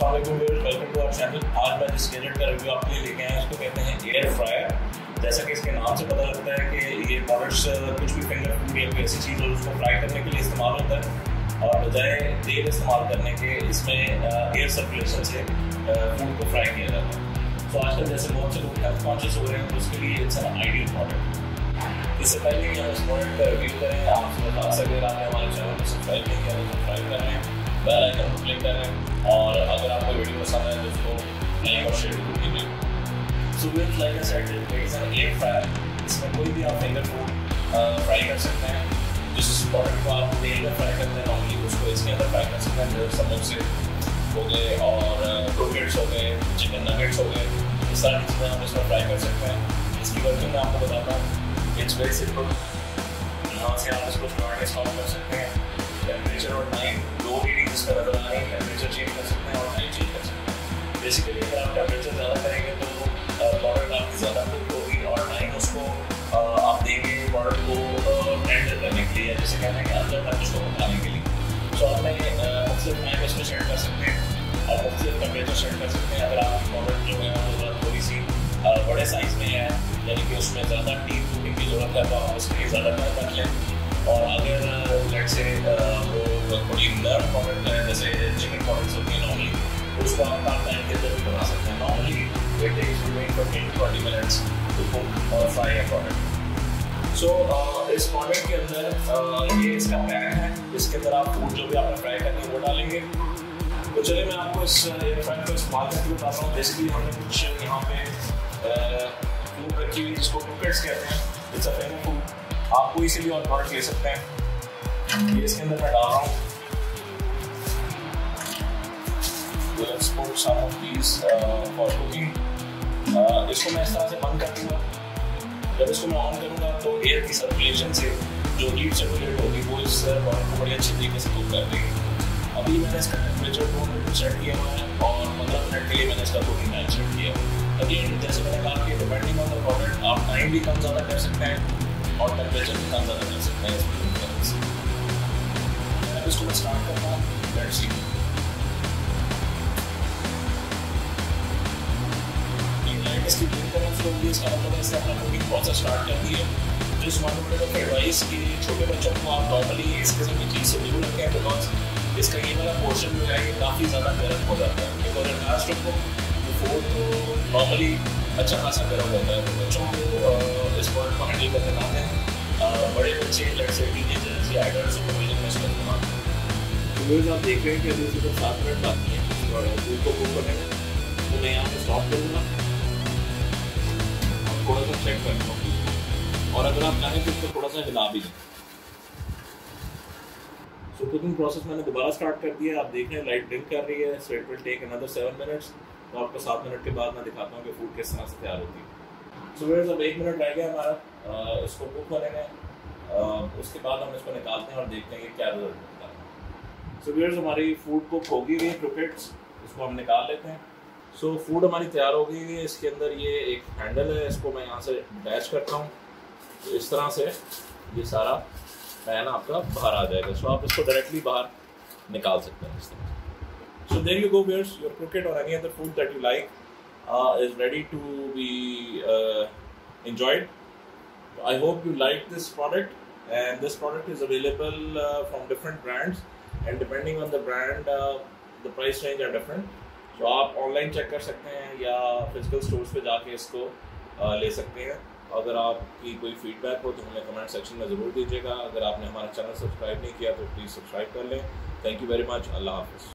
आज मैं जिस का रिव्यू आपके लेके आया उसको कहते हैं एयर फ्रायर जैसा कि इसके नाम से पता लगता है कि ये प्रोडक्ट्स कुछ भी फिंगर फ़ूड या कोई ऐसी चीज़ हो, उसको फ्राई करने के लिए इस्तेमाल होता है। और बजाय तेल इस्तेमाल करने के, इसमें एयर सर्कुलेशन से फ़ूड को फ्राई किया जाता है। तो आजकल जैसे बहुत से लोग हेल्थ कॉन्शियस हो रहे हैं तो उसके लिए इट्स एन आइडियल प्रोडक्ट इससे पहले कि हम इस प्रोडक्ट का रिव्यू करें, आप बता सकें आपने हमारे चैनल को सब्सक्राइब नहीं किया तो सब्सक्राइब कर रहे हैं बेल आइकन को क्लिक करें और अगर आपको वीडियो पसंद है तो उसको लाइक और शेयर ज़रूर कीजिए। So with like said it is an air fryer इसमें कोई भी आप फिंगर फ़ूड फ्राई कर सकते हैं। जिस प्रोडक्ट को आप तेल में फ्राई करते हैं नॉर्मली उसको इसके अंदर फ्राई कर सकते हैं। समोसे हो गए और क्रोकेट्स हो गए चिकन नगेट्स हो गए, इस सारी चीज़ें हम इसमें फ्राई कर सकते हैं। इसकी वर्किंग मैं आपको बताता हूँ। इट्स वेरी सिंपल यहाँ से आप इसको स्टार्ट इंस्टॉल कर सकते हैं। टेम्परेचर और टाइम दो रीडिंग इसका नज़र आ रही है बेसिकली अगर आप टेम्परेचर ज़्यादा करेंगे तो प्रोडक्ट आपकी ज़्यादा कुक होगी और टाइम उसको आप देंगे प्रोडक्ट को टेंडर करने के लिए, जैसे कहते हैं कि अंदर तक उसको पकाने के लिए। सो तो आपने मुख्तलिफ़ टाइम इसमें सेट कर सकते हैं। और मुख्तलिफ़ टेम्परेचर सेट कर सकते हैं, अगर आपकी प्रोडक्ट जो है, वो थोड़ी सी बड़े साइज़ में है, यानी कि उसमें ज़्यादा डीप कुकिंग की ज़रूरत है तो आप उसके लिए ज़्यादा टाइम रख लें। और अगर लेट से वो थोड़ी नर्म है जैसे चिकन है उसको आप टाइम के अंदर बना सकते हैं normally it takes between fifteen to twenty minutes to cook और फ्राई अ प्रोडक्ट सो इस प्रोडक्ट के अंदर uh, ये इसका पैक है। इसके अंदर आप फ़ूड जो भी आपने फ्राई करनी है वो डालेंगे। तो चलिए मैं आपको इस एयर फ्राई को इस्तेमाल करके बताता हूँ। बेसिकली हमने कुछ यहाँ पे फ़ूड uh, रखी हुई जिसको कुकर्स कहते हैं। इट्स अ फ़ेमस फ़ूड आप कोई से भी और प्रोडक्ट ले सकते हैं। ये इसके अंदर मैं डाल रहा हूँ। Let's put some of these uh, for cooking uh, इसको मैं इस तरह से बंद कर दूँगा। जब इसको मैं ऑन करूँगा तो एयर की सर्कुलेशन से जो हीट सर्कुलेट होगी वो इस प्रोडक्ट को बड़ी अच्छी तरीके से कुक कर देगी। अभी मैंने इसका टेम्परेचर टू हंड्रेड सेट किया हुआ है और पंद्रह मिनट के लिए मैंने इसका कुकिंग टाइम सेट किया। अगेन जैसे मैंने कहा कि डिपेंडिंग ऑन द प्रोडक्ट आप टाइम भी कम ज़्यादा कर सकते हैं और टेम्परेचर भी कम ज़्यादा कर सकते हैं। इसको मैं स्टार्ट करता हूँ। लेट्स सी इसकी ब्लिंक करना शुरू होगी इसका मतलब है अपना कुकिंग प्रोसेस स्टार्ट कर दी है जिस वन मिनट ऑफ़ एडवाइस कि छोटे बच्चों को आप नॉर्मली इस किस्म की चीज़ से दूर रखें बिकॉज़ इसका ये वाला पोर्शन जो है, ये काफ़ी ज़्यादा गर्म हो जाता है। बिकॉज़ लास्ट ऑफ़ बिफोर तो नॉर्मली अच्छा खासा गर्म होता है। तो बच्चों को इस प्रोडक्ट को हैंडल करने ना दें बड़े बच्चे लड़के टीनेजर्स या एडल्ट सुपरविजन में इसका इस्तेमाल तो व्यूअर्स आप देख रहे हैं कि अभी सिर्फ़ सात मिनट बाकी है और दूध को कुक करने तो मैं यहाँ पे स्टॉप करूँगा। और और अगर आप चाहें तो इसको थोड़ा सा हिला भी सो कुकिंग प्रोसेस मैंने दोबारा स्टार्ट कर दिया आप देख रहे हैं लाइट ब्लिंक कर रही है। So it will take another seven minutes तो आपको सात मिनट के बाद मैं दिखाता हूँ कि फ़ूड किस तरह से तैयार होती है। सो वेयर अब एक मिनट रह गया हमारा। इसको कुक में उसके बाद हम इसको निकालते हैं और देखते हैं कि क्या रिज़ल्ट मिलता है। सो वेयर हमारी फ़ूड कुक होगी हुई क्रिकेट्स इसको हम निकाल लेते हैं। सो so, फ़ूड हमारी तैयार हो गई है। इसके अंदर ये एक हैंडल है। इसको मैं यहाँ से डैश करता हूँ। तो इस तरह से ये सारा पैन आपका बाहर आ जाएगा। सो आप इसको डायरेक्टली बाहर निकाल सकते हैं इस तरह so. There you go beers your cricket और any other food that you like is ready to be enjoyed I hope you like this product and this product is available from different brands and depending on the brand the price range are different तो आप online check कर सकते हैं या physical stores पे जाके इसको uh, ले सकते हैं। अगर आपकी कोई फीडबैक हो तो हमें कमेंट सेक्शन में ज़रूर दीजिएगा। अगर आपने हमारा चैनल सब्सक्राइब नहीं किया तो प्लीज़ सब्सक्राइब कर लें। थैंक यू वेरी मच अल्लाह हाफिज़।